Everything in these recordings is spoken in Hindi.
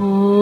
Oh.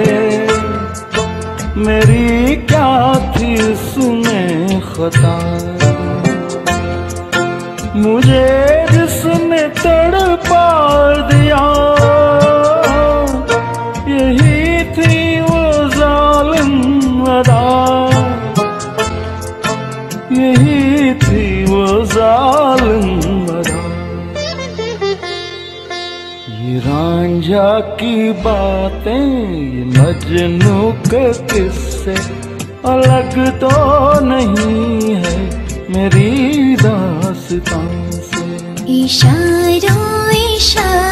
मेरी क्या थी सुने खता। मुझे जिसने तड़पा दिया, यही थी वो जालिम अदा। यही थी वो जालिम अदा। ये रांझा की बातें मजनू के किस्से अलग तो नहीं है मेरी दास्तां से। इशारों इशारों।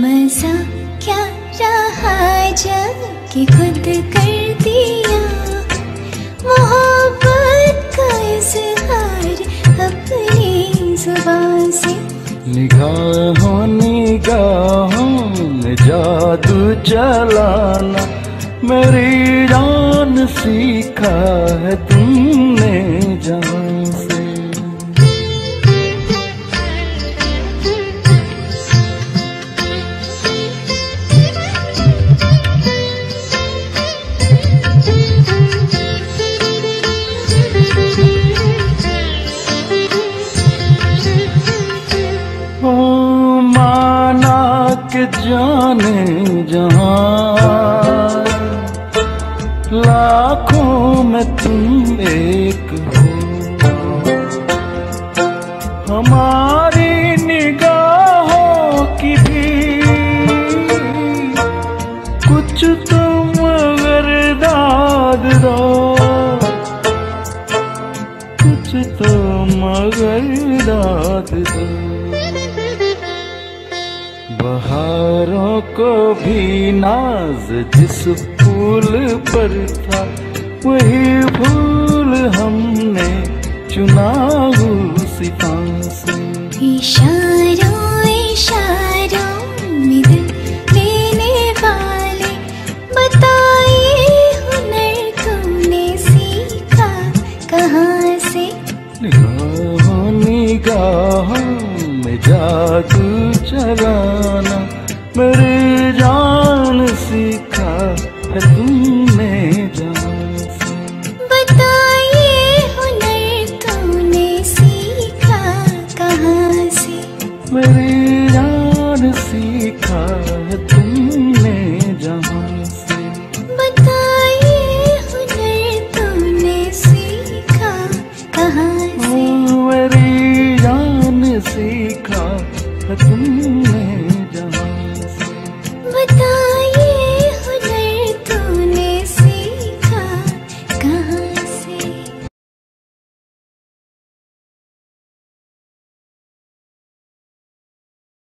मज़ा क्या रहा जब कि खुद कर दिया? मोहब्बत का इजहार अपनी ज़ुबान से। निगाहों निगाहों जादू चलाना मेरी जान सीखा है तुमने जहाँ से। जाने जहाँ लाखों में तुम एक हो। हमारी निगाहों की भी कुछ तुम दाद दो। कुछ तुम दाद दो। बहारों को भी नाज जिस फूल पर था वही फूल हमने चुना उसी से इशारों इशारों में दिल देने वाले बताए हुनर तूने सीखा कहाँ से? निगाहों निगाहों जादू चलाना मेरी जान सीखा है तुमने जान।